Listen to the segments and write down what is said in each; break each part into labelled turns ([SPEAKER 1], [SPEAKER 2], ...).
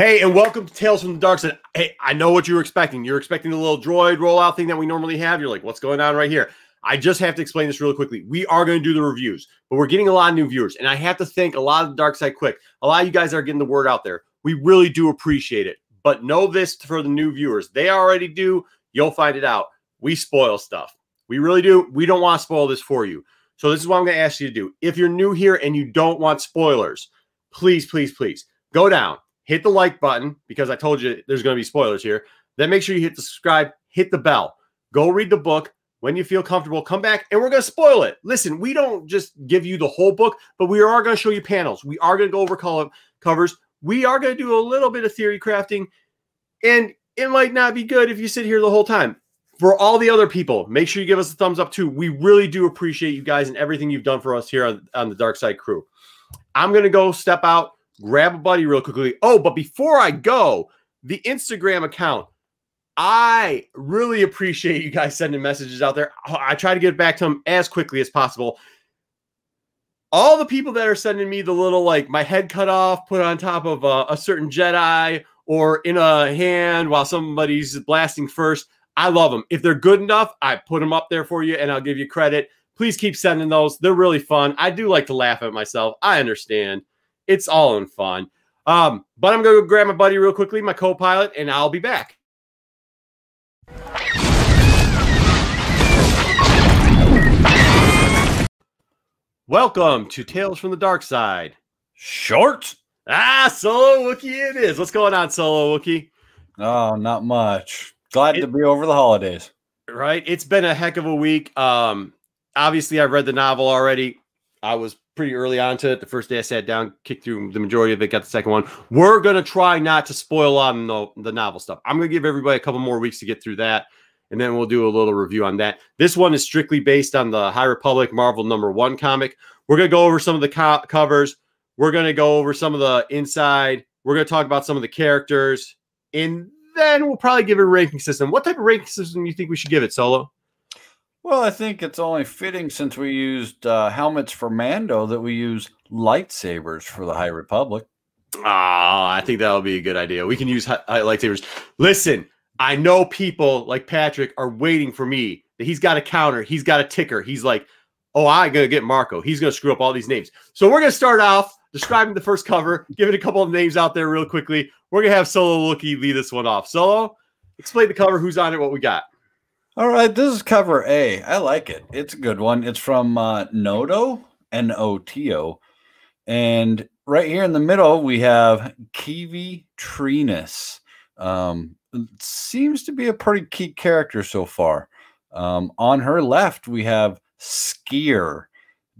[SPEAKER 1] Hey, and welcome to Tales from the Dark Side. Hey, I know what you were expecting. You're expecting the little droid rollout thing that we normally have. You're like, what's going on right here? I just have to explain this really quickly. We are going to do the reviews, but we're getting a lot of new viewers. And I have to thank a lot of the Dark Side Kliq. A lot of you guys are getting the word out there. We really do appreciate it. But know this for the new viewers. They already do. You'll find it out. We spoil stuff. We really do. We don't want to spoil this for you. So this is what I'm going to ask you to do. If you're new here and you don't want spoilers, please, please, please go down, hit the like button because I told you there's going to be spoilers here. Then make sure you hit the subscribe, hit the bell, go read the book. When you feel comfortable, come back and we're going to spoil it. Listen, we don't just give you the whole book, but we are going to show you panels. We are going to go over color covers. We are going to do a little bit of theory crafting, and it might not be good if you sit here the whole time for all the other people, make sure you give us a thumbs up too. We really do appreciate you guys and everything you've done for us here on, on the Dark Side Crew. I'm going to go step out, grab a buddy real quickly. Oh, but before I go, the Instagram account. I really appreciate you guys sending messages out there. I try to get back to them as quickly as possible. All the people that are sending me the little like my head cut off, put on top of a, a certain Jedi, or in a hand while somebody's blasting first. I love them. If they're good enough, I put them up there for you and I'll give you credit. Please keep sending those. They're really fun. I do like to laugh at myself. I understand. It's all in fun. Um, but I'm going to go grab my buddy real quickly, my co pilot, and I'll be back. Welcome to Tales from the Dark Side.
[SPEAKER 2] Short.
[SPEAKER 1] Ah, Solo Wookie it is. What's going on, Solo Wookie?
[SPEAKER 2] Oh, not much. Glad it, to be over the holidays.
[SPEAKER 1] Right. It's been a heck of a week. Um, obviously, I've read the novel already. I was pretty early on to it. The first day I sat down, kicked through the majority of it, got the second one. We're gonna try not to spoil on the, the novel stuff. I'm gonna give everybody a couple more weeks to get through that, and then we'll do a little review on that. This one is strictly based on the High Republic Marvel number one comic. We're gonna go over some of the co- covers. We're gonna go over some of the inside. We're gonna talk about some of the characters. and then we'll probably give it a ranking system. What type of ranking system do you think we should give it, Solo?
[SPEAKER 2] Well, I think it's only fitting since we used uh, helmets for Mando that we use lightsabers for the High Republic.
[SPEAKER 1] Ah, I think that would be a good idea. We can use hi- hi- lightsabers. Listen, I know people like Patrick are waiting for me. That he's got a counter, he's got a ticker. He's like, "Oh, I'm gonna get Marco. He's gonna screw up all these names." So we're gonna start off describing the first cover, giving a couple of names out there real quickly. We're gonna have Solo Wookie lead this one off. Solo, explain the cover. Who's on it? What we got?
[SPEAKER 2] All right, this is cover A. I like it. It's a good one. It's from uh, Noto, N O T O, and right here in the middle we have Keeve Trennis. Um, seems to be a pretty key character so far. Um, on her left we have Sskeer,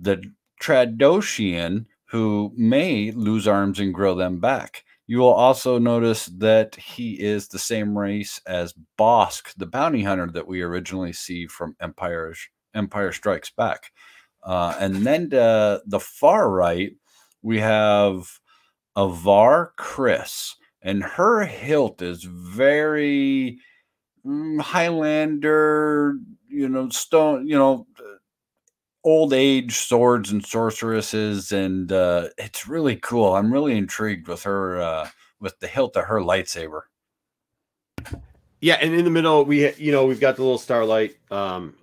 [SPEAKER 2] the Trandoshan who may lose arms and grow them back. You will also notice that he is the same race as Bossk, the bounty hunter that we originally see from Empire, Empire Strikes Back. Uh, and then to the far right, we have Avar Chris, and her hilt is very mm, Highlander, you know, stone, you know, old age swords and sorceresses, and uh, it's really cool. I'm really intrigued with her uh, with the hilt of her lightsaber.
[SPEAKER 1] Yeah, and in the middle, we you know we've got the little starlight um,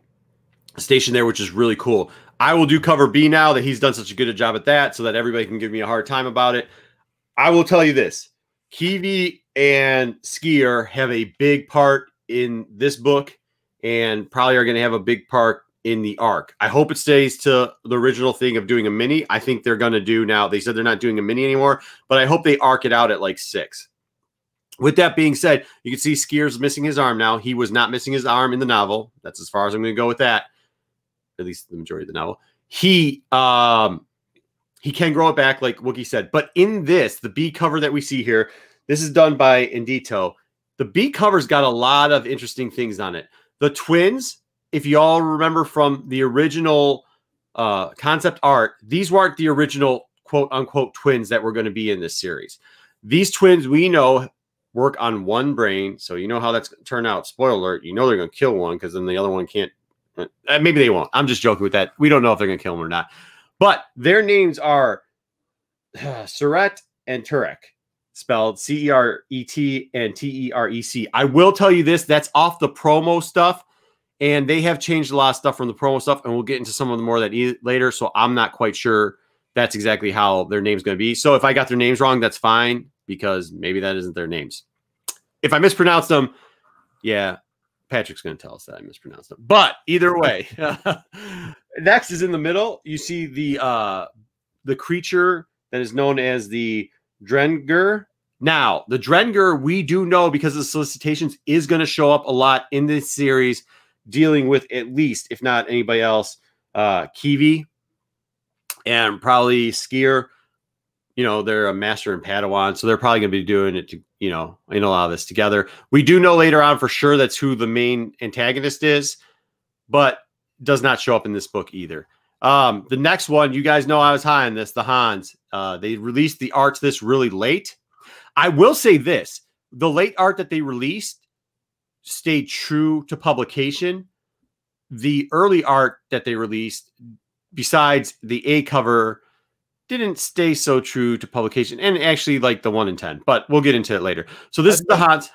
[SPEAKER 1] station there, which is really cool. I will do cover B now that he's done such a good job at that, so that everybody can give me a hard time about it. I will tell you this: Keeve and Sskeer have a big part in this book, and probably are going to have a big part in the arc. I hope it stays to the original thing of doing a mini. I think they're going to do now. They said they're not doing a mini anymore, but I hope they arc it out at like six. With that being said, you can see Sskeer's missing his arm now. He was not missing his arm in the novel. That's as far as I'm going to go with that. At least the majority of the novel. He um he can grow it back, like Wookie said. But in this, the B cover that we see here, this is done by Indito. The B cover's got a lot of interesting things on it. The twins if you all remember from the original uh, concept art, these weren't the original quote unquote twins that were going to be in this series. These twins we know work on one brain, so you know how that's going to turn out. Spoiler alert: you know they're going to kill one because then the other one can't. Uh, maybe they won't. I'm just joking with that. We don't know if they're going to kill him or not. But their names are uh, and Terec. spelled C E R E T and T E R E C. I will tell you this that's off the promo stuff, and they have changed a lot of stuff from the promo stuff, and we'll get into some of the more of that later. So I'm not quite sure that's exactly how their name's going to be. So if I got their names wrong, that's fine because maybe that isn't their names. If I mispronounce them, yeah, Patrick's going to tell us that I mispronounced them. But either way, next is in the middle. You see the uh the creature that is known as the Drengir. Now, the Drengir we do know because of the solicitations, is going to show up a lot in this series, dealing with at least, if not anybody else, uh Kiwi and probably Sskeer. You know, they're a master in Padawan, so they're probably going to be doing it to, you know, in a lot of this together. We do know later on for sure that's who the main antagonist is, but does not show up in this book either. Um, the next one, you guys know I was high on this, the Hans. Uh, they released the art this really late. I will say this the late art that they released stayed true to publication. The early art that they released, besides the A cover, didn't stay so true to publication and actually like the one in 10, but we'll get into it later. So this
[SPEAKER 2] I
[SPEAKER 1] is the hot.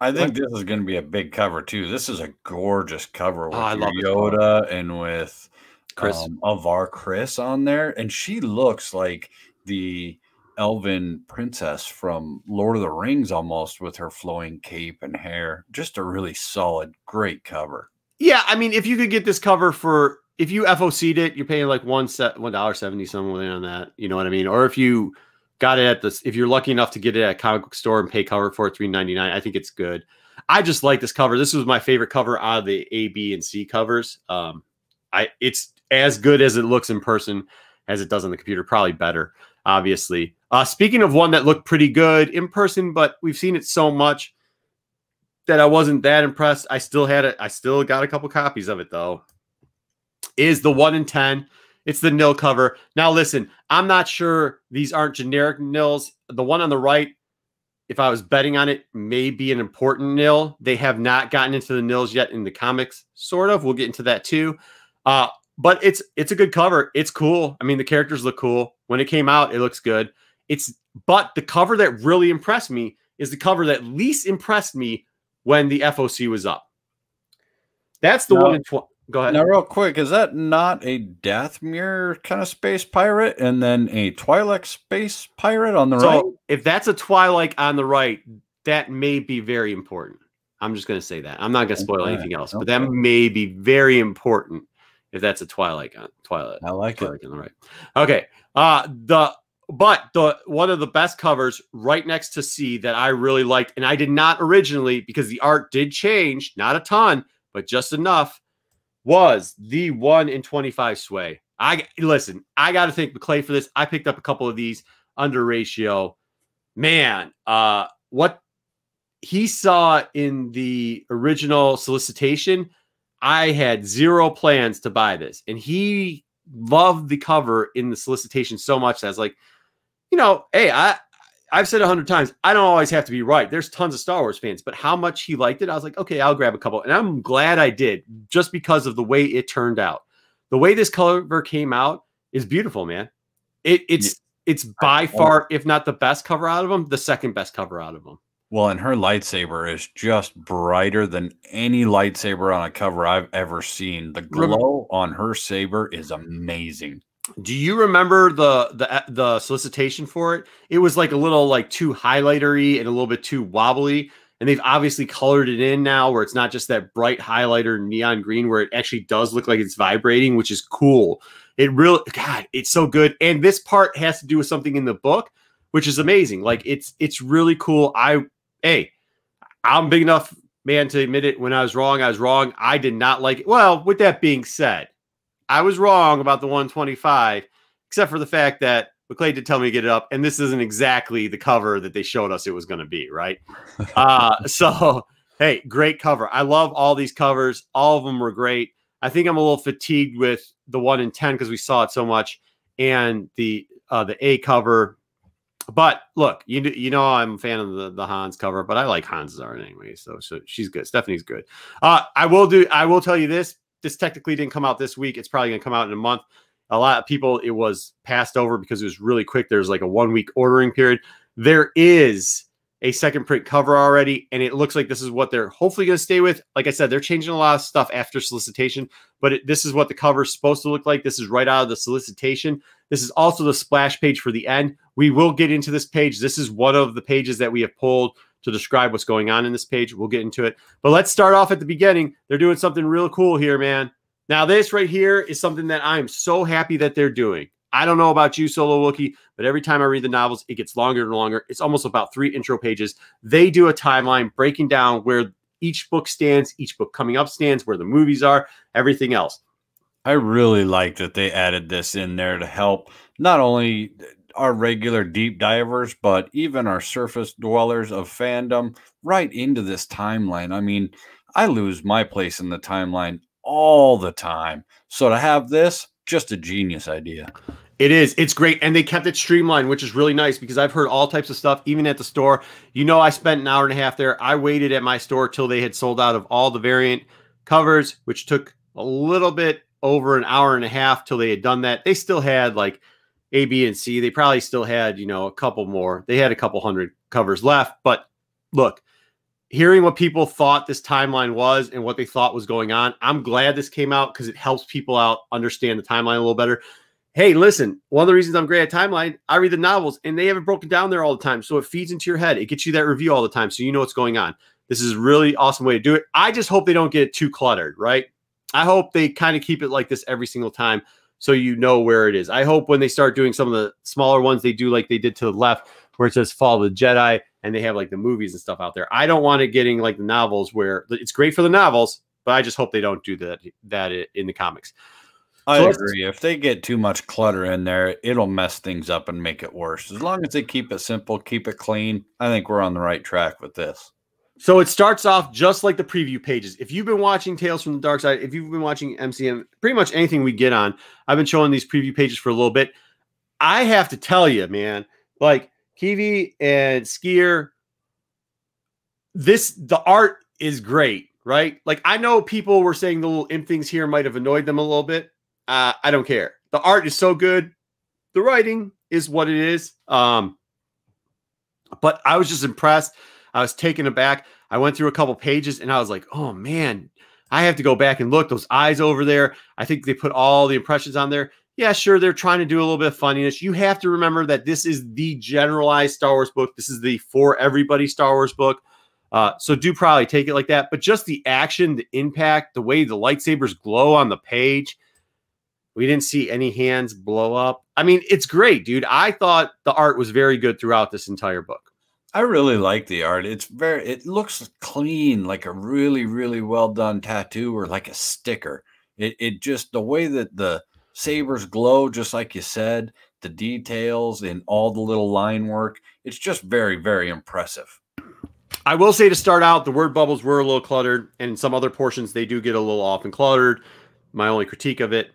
[SPEAKER 2] I think this is going to be a big cover too. This is a gorgeous cover with
[SPEAKER 1] Oh, I love.
[SPEAKER 2] Yoda and with
[SPEAKER 1] Kriss.
[SPEAKER 2] um, Avar Kriss on there, and she looks like the elven princess from Lord of the Rings almost with her flowing cape and hair. Just a really solid, great cover.
[SPEAKER 1] Yeah, I mean, if you could get this cover for if you FOC'd it, you're paying like one set one dollar seventy somewhere on that. You know what I mean? Or if you got it at this, if you're lucky enough to get it at a comic book store and pay cover for it three ninety nine, I think it's good. I just like this cover. This was my favorite cover out of the A, B, and C covers. Um, I it's as good as it looks in person as it does on the computer. Probably better, obviously. Uh, speaking of one that looked pretty good in person, but we've seen it so much that I wasn't that impressed. I still had it. I still got a couple copies of it though. Is the one in ten? It's the nil cover. Now listen, I'm not sure these aren't generic nils. The one on the right, if I was betting on it, may be an important nil. They have not gotten into the nils yet in the comics. Sort of. We'll get into that too. Uh, but it's it's a good cover. It's cool. I mean, the characters look cool. When it came out, it looks good. It's but the cover that really impressed me is the cover that least impressed me when the FOC was up. That's the
[SPEAKER 2] Now-
[SPEAKER 1] one Go ahead.
[SPEAKER 2] Now, real quick, is that not a Dathmere kind of space pirate and then a Twi'lek space pirate on the
[SPEAKER 1] so
[SPEAKER 2] right?
[SPEAKER 1] if that's a Twi'lek on the right, that may be very important. I'm just going to say that. I'm not going to spoil
[SPEAKER 2] Okay,
[SPEAKER 1] anything else, but that may be very important if that's a Twilight on Twilight.
[SPEAKER 2] I like it.
[SPEAKER 1] Twilight on the right. Okay. Uh the but the one of the best covers right next to C that I really liked, and I did not originally because the art did change, not a ton, but just enough, was the one in 25 sway. I listen, I got to thank McClay for this. I picked up a couple of these under ratio. Man, uh, what he saw in the original solicitation, I had zero plans to buy this, and he loved the cover in the solicitation so much that I was like, you know, hey, I I've said a hundred times, I don't always have to be right. There's tons of Star Wars fans, but how much he liked it, I was like, okay, I'll grab a couple, and I'm glad I did, just because of the way it turned out. The way this cover came out is beautiful, man. It it's it's by far, if not the best cover out of them, the second best cover out of them.
[SPEAKER 2] Well, and her lightsaber is just brighter than any lightsaber on a cover I've ever seen. The glow on her saber is amazing.
[SPEAKER 1] Do you remember the the the solicitation for it? It was like a little like too highlightery and a little bit too wobbly. And they've obviously colored it in now where it's not just that bright highlighter neon green, where it actually does look like it's vibrating, which is cool. It really God, it's so good. And this part has to do with something in the book, which is amazing. Like it's it's really cool. I hey, I'm big enough man to admit it. When I was wrong, I was wrong. I did not like it. Well, with that being said, I was wrong about the 125, except for the fact that McClay did tell me to get it up, and this isn't exactly the cover that they showed us it was going to be, right? uh, so, hey, great cover. I love all these covers. All of them were great. I think I'm a little fatigued with the one in 10 because we saw it so much, and the uh, the A cover. But look, you you know I'm a fan of the, the Hans cover, but I like Hans's art anyway, so so she's good. Stephanie's good. Uh, I will do. I will tell you this. This technically didn't come out this week. It's probably going to come out in a month. A lot of people, it was passed over because it was really quick. There's like a one week ordering period. There is a second print cover already, and it looks like this is what they're hopefully going to stay with. Like I said, they're changing a lot of stuff after solicitation, but it, this is what the cover is supposed to look like. This is right out of the solicitation. This is also the splash page for the end. We will get into this page. This is one of the pages that we have pulled to describe what's going on in this page. We'll get into it. But let's start off at the beginning. They're doing something real cool here, man. Now, this right here is something that I'm so happy that they're doing. I don't know about you, Solo Wookie, but every time I read the novels, it gets longer and longer. It's almost about three intro pages. They do a timeline breaking down where each book stands, each book coming up stands, where the movies are, everything else.
[SPEAKER 2] I really like that they added this in there to help not only our regular deep divers, but even our surface dwellers of fandom right into this timeline. I mean, I lose my place in the timeline all the time. So to have this, just a genius idea.
[SPEAKER 1] It is. It's great. And they kept it streamlined, which is really nice because I've heard all types of stuff, even at the store. You know, I spent an hour and a half there. I waited at my store till they had sold out of all the variant covers, which took a little bit over an hour and a half till they had done that. They still had like A, B, and C. They probably still had, you know, a couple more. They had a couple hundred covers left. But look, hearing what people thought this timeline was and what they thought was going on, I'm glad this came out because it helps people out understand the timeline a little better. Hey, listen, one of the reasons I'm great at timeline, I read the novels and they have it broken down there all the time. So it feeds into your head. It gets you that review all the time. So you know what's going on. This is a really awesome way to do it. I just hope they don't get it too cluttered, right? I hope they kind of keep it like this every single time so you know where it is. I hope when they start doing some of the smaller ones, they do like they did to the left, where it says Fall of the Jedi and they have like the movies and stuff out there. I don't want it getting like the novels where it's great for the novels, but I just hope they don't do that that in the comics.
[SPEAKER 2] I so agree. If they get too much clutter in there, it'll mess things up and make it worse. As long as they keep it simple, keep it clean, I think we're on the right track with this.
[SPEAKER 1] So it starts off just like the preview pages. If you've been watching Tales from the Dark Side, if you've been watching MCM, pretty much anything we get on, I've been showing these preview pages for a little bit. I have to tell you, man, like Kiwi and Sskeer, this the art is great, right? Like I know people were saying the little imp things here might have annoyed them a little bit. Uh, I don't care. The art is so good. The writing is what it is. Um, but I was just impressed. I was taken aback. I went through a couple pages and I was like, oh man, I have to go back and look. Those eyes over there. I think they put all the impressions on there yeah, sure, they're trying to do a little bit of funniness. You have to remember that this is the generalized Star Wars book. This is the for everybody Star Wars book. Uh, so do probably take it like that. But just the action, the impact, the way the lightsabers glow on the page. We didn't see any hands blow up. I mean, it's great, dude. I thought the art was very good throughout this entire book.
[SPEAKER 2] I really like the art. It's very it looks clean, like a really, really well done tattoo or like a sticker. It it just the way that the sabers glow just like you said the details and all the little line work it's just very very impressive
[SPEAKER 1] i will say to start out the word bubbles were a little cluttered and in some other portions they do get a little off and cluttered my only critique of it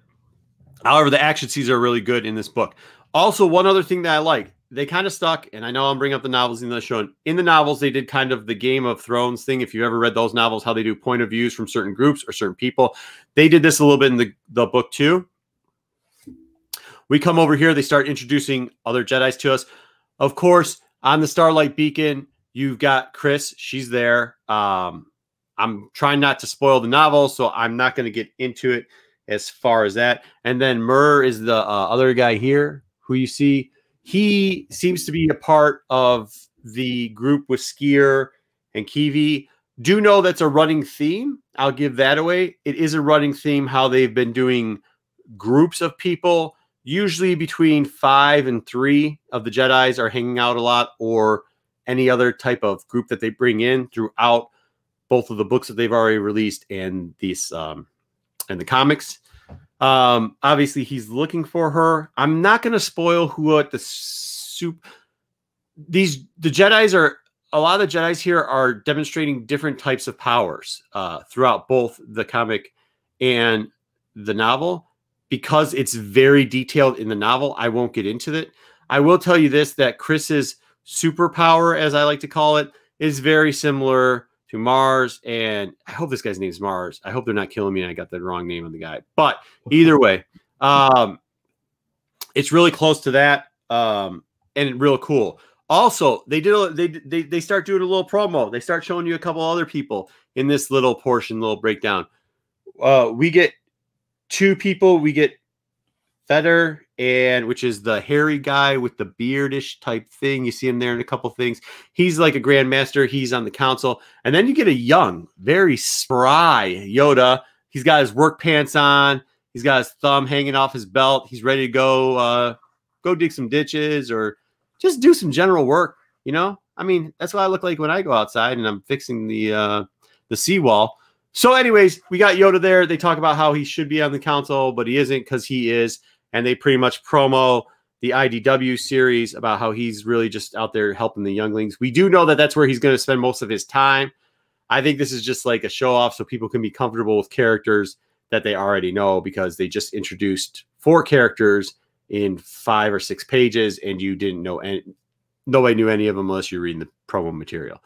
[SPEAKER 1] however the action scenes are really good in this book also one other thing that i like they kind of stuck, and I know I'm bringing up the novels in the show. In the novels, they did kind of the Game of Thrones thing. If you ever read those novels, how they do point of views from certain groups or certain people, they did this a little bit in the, the book too. We come over here, they start introducing other Jedi's to us. Of course, on the Starlight Beacon, you've got Kriss. She's there. Um, I'm trying not to spoil the novel, so I'm not going to get into it as far as that. And then Mur is the uh, other guy here who you see. He seems to be a part of the group with Sskeer and Kiwi. Do know that's a running theme. I'll give that away. It is a running theme how they've been doing groups of people usually between five and three of the Jedi's are hanging out a lot, or any other type of group that they bring in throughout both of the books that they've already released and these um, and the comics. Um, obviously, he's looking for her. I'm not going to spoil who what the soup. These the Jedi's are a lot of the Jedi's here are demonstrating different types of powers uh, throughout both the comic and the novel because it's very detailed in the novel, I won't get into it. I will tell you this that Kriss's superpower, as I like to call it, is very similar to Mars. And I hope this guy's name is Mars. I hope they're not killing me and I got the wrong name on the guy. But either way, um, it's really close to that um, and real cool. Also, they did they they they start doing a little promo. They start showing you a couple other people in this little portion, little breakdown. Uh, we get two people. We get Veter and which is the hairy guy with the beardish type thing. You see him there in a couple things. He's like a grandmaster. He's on the council, and then you get a young, very spry Yoda. He's got his work pants on. He's got his thumb hanging off his belt. He's ready to go uh, go dig some ditches or just do some general work. You know, I mean, that's what I look like when I go outside and I'm fixing the uh, the seawall. So, anyways, we got Yoda there. They talk about how he should be on the council, but he isn't because he is and they pretty much promo the IDW series about how he's really just out there helping the younglings. We do know that that's where he's going to spend most of his time. I think this is just like a show off so people can be comfortable with characters that they already know because they just introduced four characters in five or six pages and you didn't know any nobody knew any of them unless you're reading the promo material.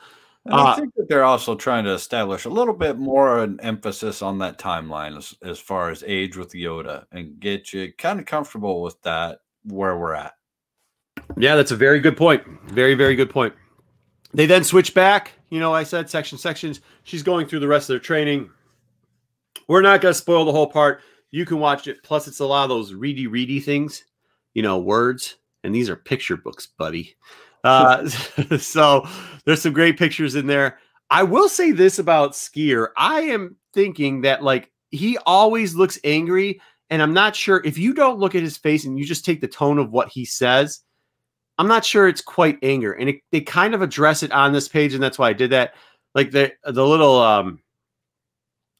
[SPEAKER 2] And I uh, think that they're also trying to establish a little bit more an emphasis on that timeline as, as far as age with Yoda and get you kind of comfortable with that where we're at.
[SPEAKER 1] Yeah, that's a very good point. Very, very good point. They then switch back. You know, I said section sections. She's going through the rest of their training. We're not going to spoil the whole part. You can watch it. Plus, it's a lot of those ready, ready things, you know, words. And these are picture books, buddy. Uh, so there's some great pictures in there. I will say this about Sskeer. I am thinking that like he always looks angry, and I'm not sure if you don't look at his face and you just take the tone of what he says. I'm not sure it's quite anger, and it, they kind of address it on this page, and that's why I did that. Like the the little um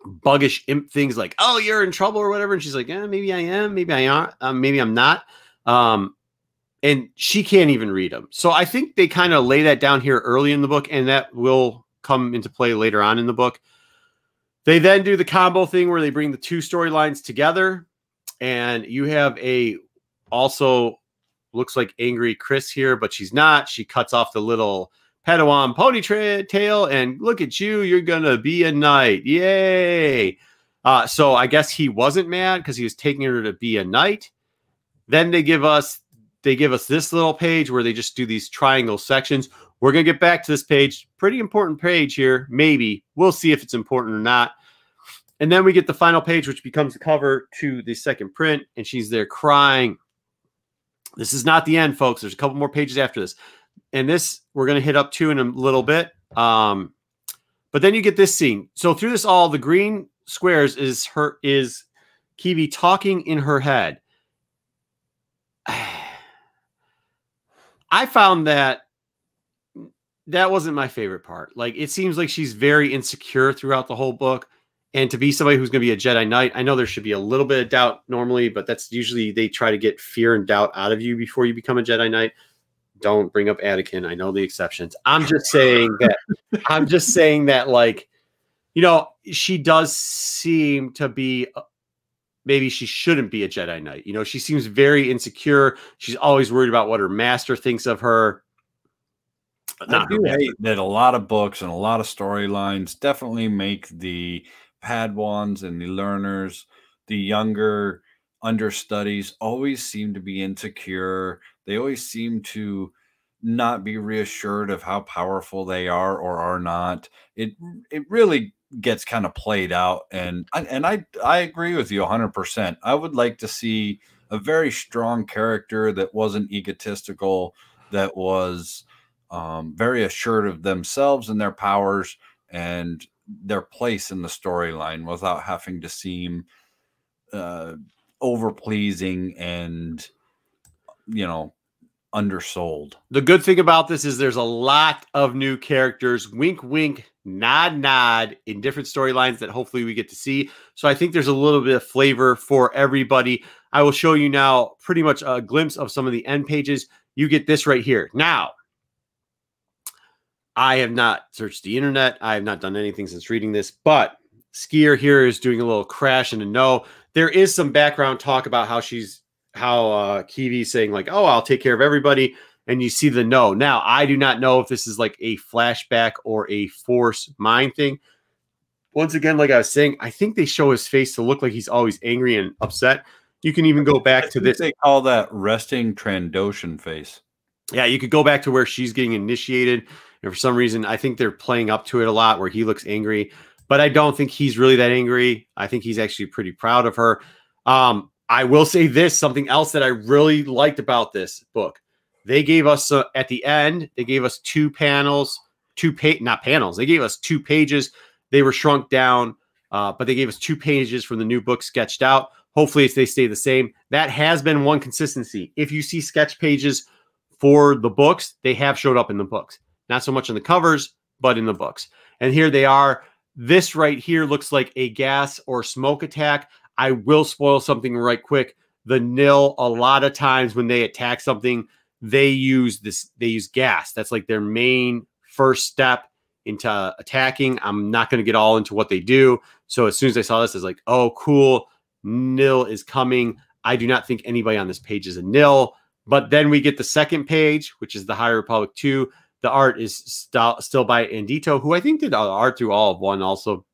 [SPEAKER 1] buggish imp things, like "Oh, you're in trouble" or whatever, and she's like, "Yeah, maybe I am, maybe I am, um, maybe I'm not." Um, and she can't even read them. So I think they kind of lay that down here early in the book, and that will come into play later on in the book. They then do the combo thing where they bring the two storylines together, and you have a also looks like angry Kriss here, but she's not. She cuts off the little Padawan ponytail, and look at you, you're gonna be a knight, yay! Uh, so I guess he wasn't mad because he was taking her to be a knight. Then they give us they give us this little page where they just do these triangle sections. We're going to get back to this page. Pretty important page here. Maybe. We'll see if it's important or not. And then we get the final page, which becomes the cover to the second print. And she's there crying. This is not the end, folks. There's a couple more pages after this. And this we're going to hit up to in a little bit. Um, but then you get this scene. So through this all, the green squares is her is Kiwi talking in her head. I found that that wasn't my favorite part. Like it seems like she's very insecure throughout the whole book. And to be somebody who's going to be a Jedi Knight, I know there should be a little bit of doubt normally, but that's usually they try to get fear and doubt out of you before you become a Jedi Knight. Don't bring up Anakin. I know the exceptions. I'm just saying that I'm just saying that like you know, she does seem to be maybe she shouldn't be a Jedi Knight. You know, she seems very insecure. She's always worried about what her master thinks of her.
[SPEAKER 2] I do hate that a lot of books and a lot of storylines definitely make the Padawans and the learners, the younger understudies, always seem to be insecure. They always seem to not be reassured of how powerful they are or are not. It it really gets kind of played out and and I I agree with you 100%. I would like to see a very strong character that wasn't egotistical, that was um, very assured of themselves and their powers and their place in the storyline without having to seem uh, over pleasing and you know undersold.
[SPEAKER 1] The good thing about this is there's a lot of new characters. Wink, wink, nod, nod in different storylines that hopefully we get to see. So I think there's a little bit of flavor for everybody. I will show you now pretty much a glimpse of some of the end pages. You get this right here. Now, I have not searched the internet. I have not done anything since reading this, but Sskeer here is doing a little crash and a no. There is some background talk about how she's how uh Kiwi saying like, "Oh, I'll take care of everybody." And you see the no. Now, I do not know if this is like a flashback or a force mind thing. Once again, like I was saying, I think they show his face to look like he's always angry and upset. You can even go back to this.
[SPEAKER 2] They call that resting Trandoshan face.
[SPEAKER 1] Yeah, you could go back to where she's getting initiated. And for some reason, I think they're playing up to it a lot where he looks angry, but I don't think he's really that angry. I think he's actually pretty proud of her. Um, I will say this something else that I really liked about this book. They gave us uh, at the end, they gave us two panels, two page, not panels, they gave us two pages. They were shrunk down, uh, but they gave us two pages from the new book sketched out. Hopefully, they stay the same. That has been one consistency. If you see sketch pages for the books, they have showed up in the books. Not so much in the covers, but in the books. And here they are. This right here looks like a gas or smoke attack. I will spoil something right quick. The nil, a lot of times when they attack something, they use this, they use gas. That's like their main first step into attacking. I'm not going to get all into what they do. So as soon as I saw this, I was like, oh, cool. Nil is coming. I do not think anybody on this page is a nil. But then we get the second page, which is the High Republic 2. The art is st- still by Andito, who I think did art through all of one also.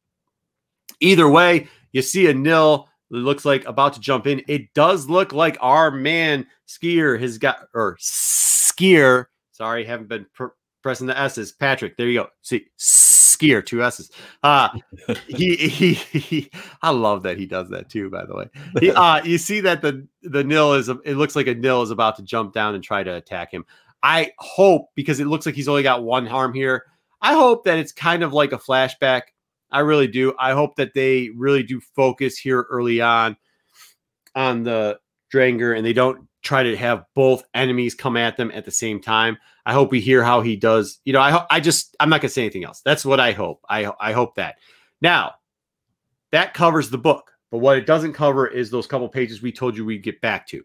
[SPEAKER 1] Either way, you see a nil looks like about to jump in. It does look like our man sskeer has got or sskeer. Sorry, haven't been pr- pressing the S's. Patrick, there you go. See, sskeer, two S's. Uh he, he, he I love that he does that too, by the way. He, uh you see that the the nil is it looks like a nil is about to jump down and try to attack him. I hope because it looks like he's only got one arm here. I hope that it's kind of like a flashback. I really do. I hope that they really do focus here early on on the Drengir and they don't try to have both enemies come at them at the same time. I hope we hear how he does. You know, I I just I'm not gonna say anything else. That's what I hope. I I hope that. Now, that covers the book, but what it doesn't cover is those couple pages we told you we'd get back to.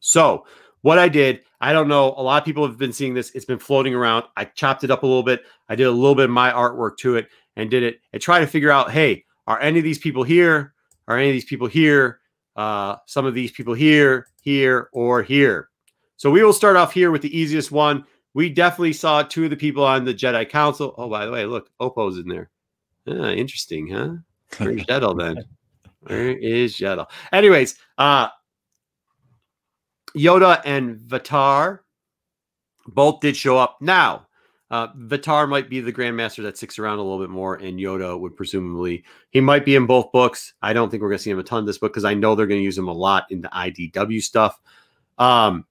[SPEAKER 1] So what I did, I don't know. A lot of people have been seeing this. It's been floating around. I chopped it up a little bit. I did a little bit of my artwork to it and did it and try to figure out, hey, are any of these people here? Are any of these people here? Uh, some of these people here, here, or here. So we will start off here with the easiest one. We definitely saw two of the people on the Jedi Council. Oh, by the way, look, Opo's in there. Ah, interesting, huh? Where's Jeddel then? Where is Jeddel? Anyways, uh, Yoda and Veter both did show up. Now, uh, Veter might be the Grandmaster that sticks around a little bit more, and Yoda would presumably he might be in both books. I don't think we're going to see him a ton this book because I know they're going to use him a lot in the IDW stuff. Um,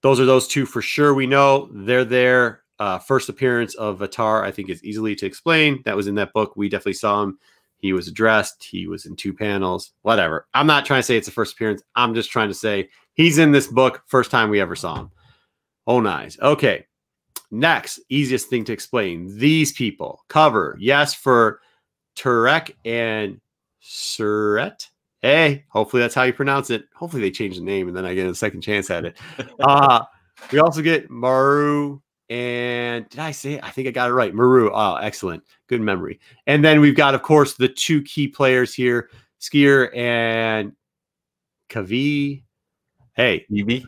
[SPEAKER 1] those are those two for sure. We know they're there. Uh, first appearance of Veter, I think, is easily to explain. That was in that book. We definitely saw him. He was addressed. He was in two panels. Whatever. I'm not trying to say it's a first appearance. I'm just trying to say he's in this book. First time we ever saw him. Oh, nice. Okay. Next, easiest thing to explain. These people cover, yes, for Terec and Ceret. Hey, hopefully that's how you pronounce it. Hopefully they change the name and then I get a second chance at it. Uh, we also get Maru and did I say it? I think I got it right. Maru. Oh, excellent. Good memory. And then we've got, of course, the two key players here, Sskeer and Kavi. Hey,
[SPEAKER 2] Kiwi.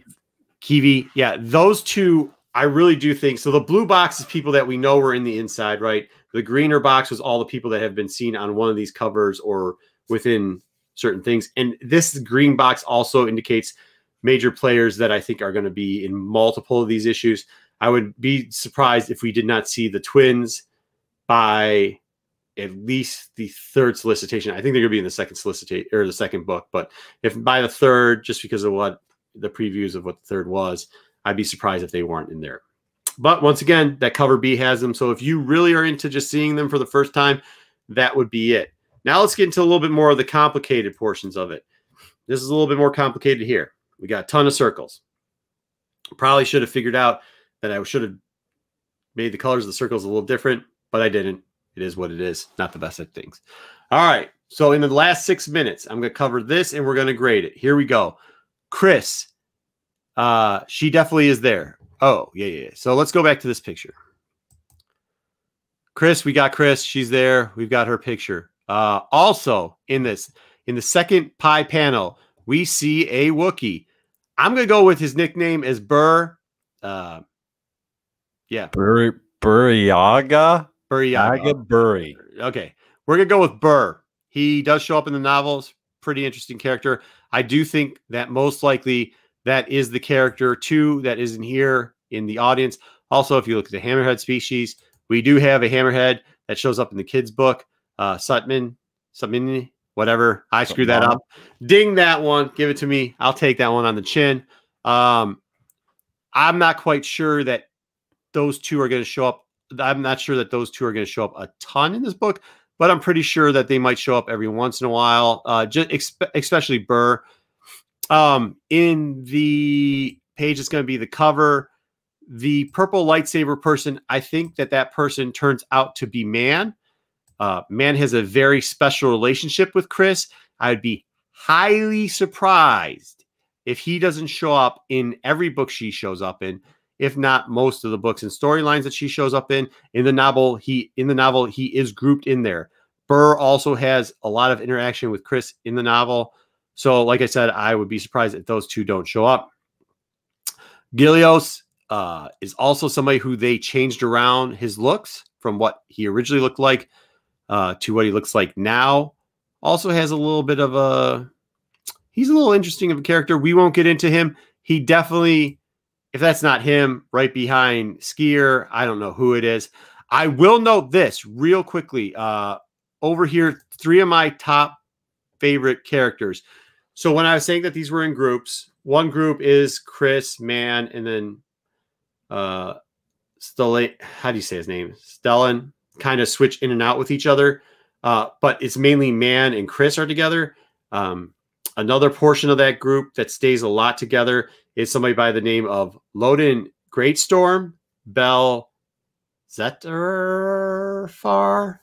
[SPEAKER 1] Kiwi. Yeah, those two, I really do think. So the blue box is people that we know were in the inside, right? The greener box was all the people that have been seen on one of these covers or within certain things. And this green box also indicates major players that I think are going to be in multiple of these issues. I would be surprised if we did not see the twins by at least the third solicitation. I think they're going to be in the second solicitation or the second book, but if by the third, just because of what the previews of what the third was, I'd be surprised if they weren't in there. But once again, that cover B has them. So if you really are into just seeing them for the first time, that would be it. Now let's get into a little bit more of the complicated portions of it. This is a little bit more complicated here. We got a ton of circles. Probably should have figured out that I should have made the colors of the circles a little different, but I didn't. It is what it is. Not the best of things. All right. So in the last six minutes, I'm going to cover this and we're going to grade it. Here we go. Kriss, uh, she definitely is there. Oh, yeah, yeah. So let's go back to this picture. Kriss, we got Kriss. She's there. We've got her picture. Uh, also in this, in the second pie panel, we see a Wookie. I'm gonna go with his nickname as Burr. Uh, yeah.
[SPEAKER 2] Bur- Burryaga?
[SPEAKER 1] Burryaga.
[SPEAKER 2] Burry.
[SPEAKER 1] Okay. We're going to go with Burr. He does show up in the novels. Pretty interesting character. I do think that most likely that is the character. Two that isn't here in the audience. Also, if you look at the hammerhead species, we do have a hammerhead that shows up in the kids' book. Uh, Sutman, Sutman, whatever. I screwed that up. Ding that one. Give it to me. I'll take that one on the chin. Um, I'm not quite sure that those two are going to show up. I'm not sure that those two are going to show up a ton in this book, but I'm pretty sure that they might show up every once in a while. Uh, just especially Burr. Um, in the page, it's going to be the cover. The purple lightsaber person. I think that that person turns out to be Mann. Uh, Mann has a very special relationship with Kriss. I'd be highly surprised if he doesn't show up in every book she shows up in if not most of the books and storylines that she shows up in in the novel he in the novel he is grouped in there burr also has a lot of interaction with kriss in the novel so like i said i would be surprised if those two don't show up Gilios uh, is also somebody who they changed around his looks from what he originally looked like uh, to what he looks like now also has a little bit of a he's a little interesting of a character we won't get into him he definitely if that's not him, right behind Sskeer, I don't know who it is. I will note this real quickly. Uh, over here, three of my top favorite characters. So when I was saying that these were in groups, one group is Kriss, Mann, and then uh Stellan, how do you say his name? Stellan kind of switch in and out with each other. Uh, but it's mainly Mann and Kriss are together. Um, another portion of that group that stays a lot together is somebody by the name of Loden Greatstorm, Bell Zettifar,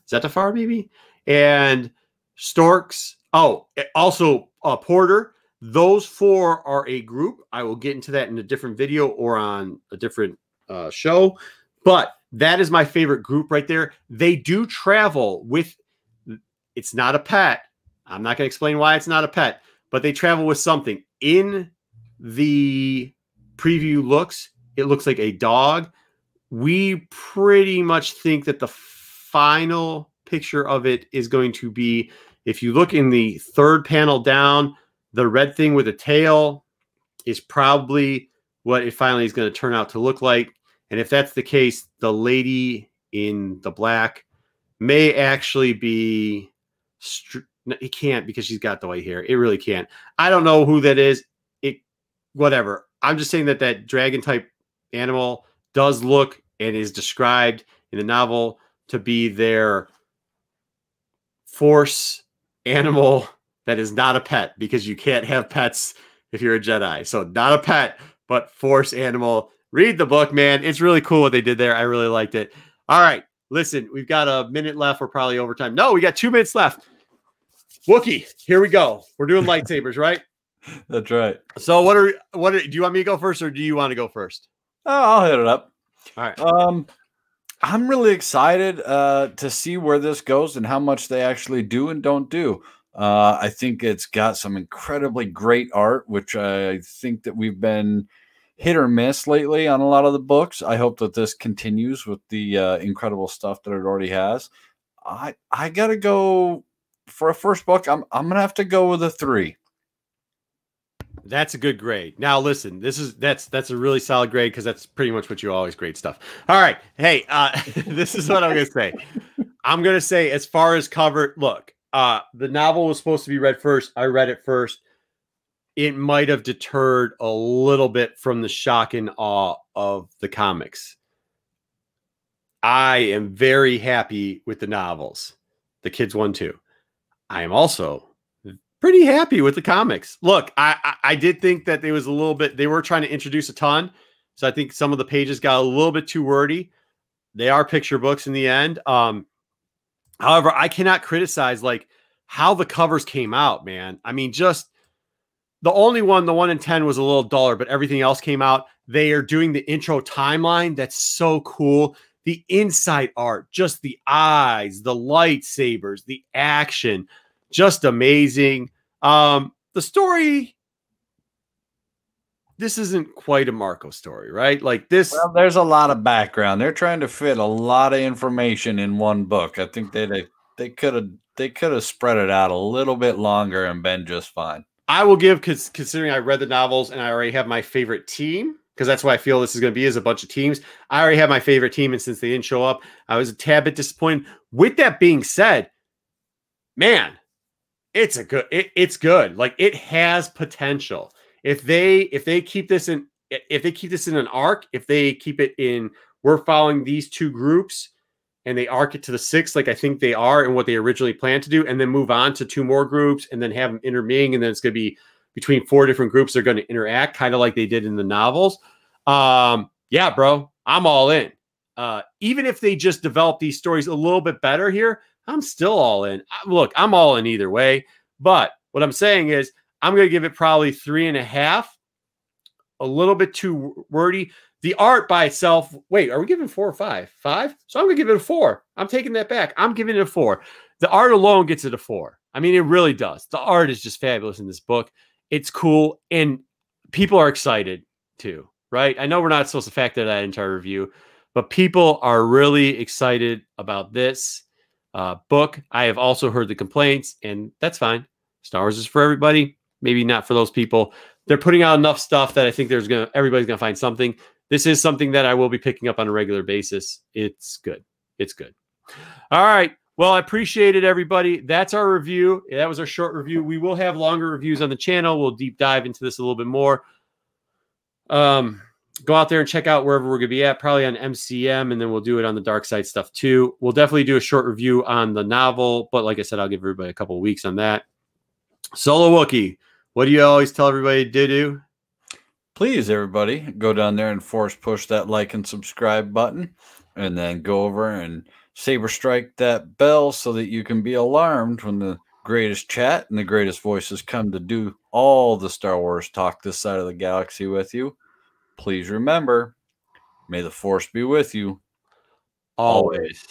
[SPEAKER 1] Zettifar maybe, and Stokes. Oh, also uh, Porter. Those four are a group. I will get into that in a different video or on a different uh, show. But that is my favorite group right there. They do travel with. It's not a pet. I'm not going to explain why it's not a pet, but they travel with something in the preview looks, it looks like a dog. We pretty much think that the final picture of it is going to be if you look in the third panel down, the red thing with a tail is probably what it finally is going to turn out to look like. And if that's the case, the lady in the black may actually be. it can't because she's got the white hair. It really can't. I don't know who that is It, whatever. I'm just saying that that dragon type animal does look and is described in the novel to be their force animal that is not a pet because you can't have pets if you're a Jedi. So not a pet, but force animal. Read the book, man. It's really cool what they did there. I really liked it. All right. Listen, we've got a minute left. We're probably over time. No, we got two minutes left. Wookie, here we go. We're doing lightsabers, right?
[SPEAKER 2] That's right.
[SPEAKER 1] So what are what are, do you want me to go first or do you want to go first?
[SPEAKER 2] Oh, I'll hit it up.
[SPEAKER 1] All right.
[SPEAKER 2] Um I'm really excited uh to see where this goes and how much they actually do and don't do. Uh I think it's got some incredibly great art which I think that we've been hit or miss lately on a lot of the books. I hope that this continues with the uh, incredible stuff that it already has. I I got to go for a first book. I'm I'm to have to go with a 3.
[SPEAKER 1] That's a good grade. Now listen, this is that's that's a really solid grade because that's pretty much what you always grade stuff. All right. Hey, uh this is what I'm gonna say. I'm gonna say as far as cover, look, uh the novel was supposed to be read first. I read it first. It might have deterred a little bit from the shock and awe of the comics. I am very happy with the novels. The kids won too. I am also pretty happy with the comics. Look, I, I, I did think that they was a little bit they were trying to introduce a ton, so I think some of the pages got a little bit too wordy. They are picture books in the end. Um, however, I cannot criticize like how the covers came out, man. I mean, just the only one, the one in 10 was a little duller, but everything else came out. They are doing the intro timeline. That's so cool. The inside art, just the eyes, the lightsabers, the action just amazing. Um, the story, this isn't quite a Marco story, right? Like this.
[SPEAKER 2] Well, there's a lot of background. They're trying to fit a lot of information in one book. I think they they they could have they could have spread it out a little bit longer and been just fine.
[SPEAKER 1] I will give considering I read the novels and I already have my favorite team because that's what I feel this is going to be is a bunch of teams. I already have my favorite team, and since they didn't show up, I was a tad bit disappointed. With that being said, man, it's a good. It, it's good. Like it has potential. If they if they keep this in if they keep this in an arc, if they keep it in, we're following these two groups and they arc it to the six, like I think they are and what they originally planned to do, and then move on to two more groups and then have them intermingling, and then it's going to be between four different groups they're going to interact, kind of like they did in the novels. Um, yeah, bro, I'm all in. Uh, even if they just develop these stories a little bit better here, I'm still all in. Look, I'm all in either way. But what I'm saying is, I'm going to give it probably three and a half. A little bit too wordy. The art by itself, wait, are we giving four or five? Five? So I'm going to give it a four. I'm taking that back. I'm giving it a four. The art alone gets it a four. I mean, it really does. The art is just fabulous in this book. It's cool. And people are excited too, right? I know we're not supposed to factor that into our review, but people are really excited about this uh, book. I have also heard the complaints, and that's fine. Star Wars is for everybody. Maybe not for those people. They're putting out enough stuff that I think there's gonna everybody's gonna find something. This is something that I will be picking up on a regular basis. It's good. It's good. All right. Well, I appreciate it, everybody. That's our review. That was our short review. We will have longer reviews on the channel. We'll deep dive into this a little bit more. Um, go out there and check out wherever we're going to be at, probably on MCM, and then we'll do it on the dark side stuff too. We'll definitely do a short review on the novel, but like I said, I'll give everybody a couple weeks on that. Solo Wookie, what do you always tell everybody to do?
[SPEAKER 2] Please, everybody, go down there and force push that like and subscribe button, and then go over and saber strike that bell so that you can be alarmed when the greatest chat and the greatest voices come to do all the Star Wars talk this side of the galaxy with you. Please remember, may the force be with you
[SPEAKER 1] always. always.